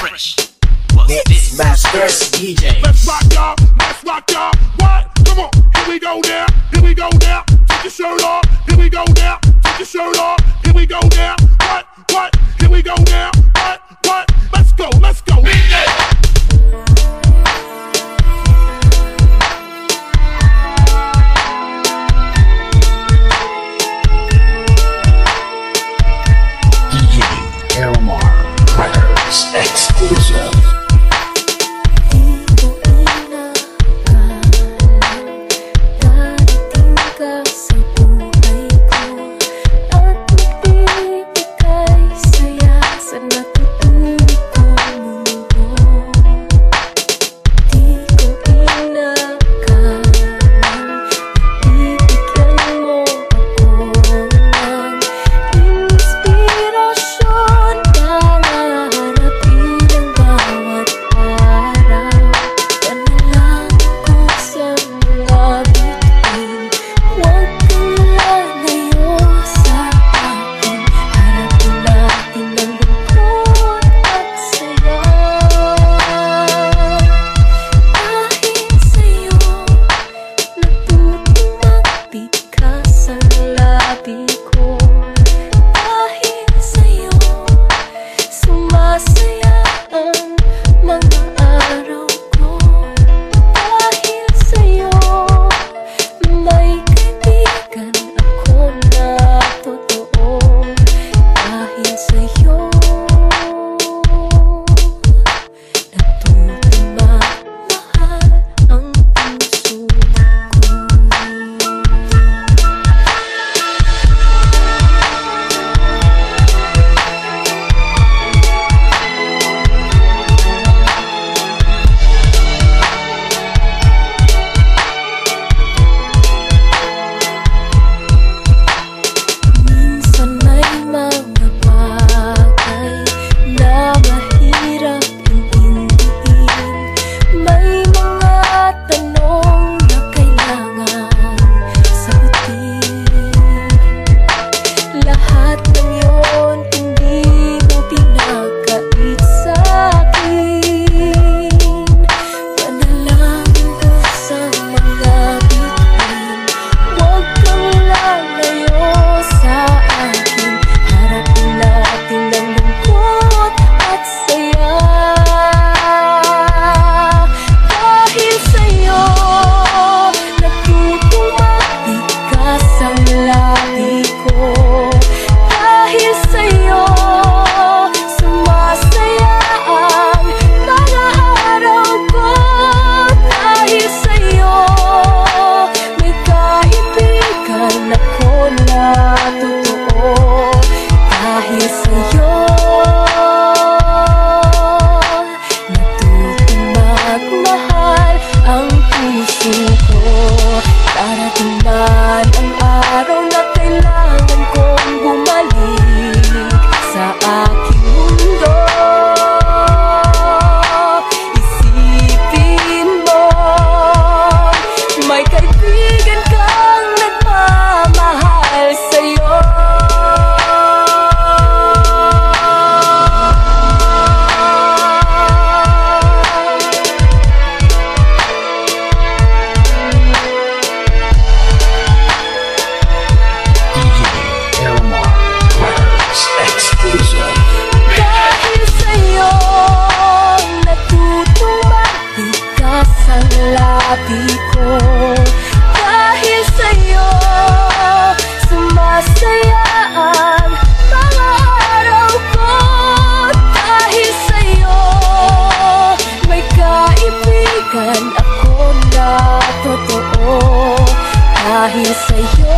fresh. What's this? Masters DJ. Let's rock y'all, let's rock y'all. What? Come on, here we go now, here we go now. Take your shirt off, here we go now. Take your shirt off, here we go now. What? What? Here we go now. What? What? Let's go, let's go. DJ. Aeromar Records. What's up? He say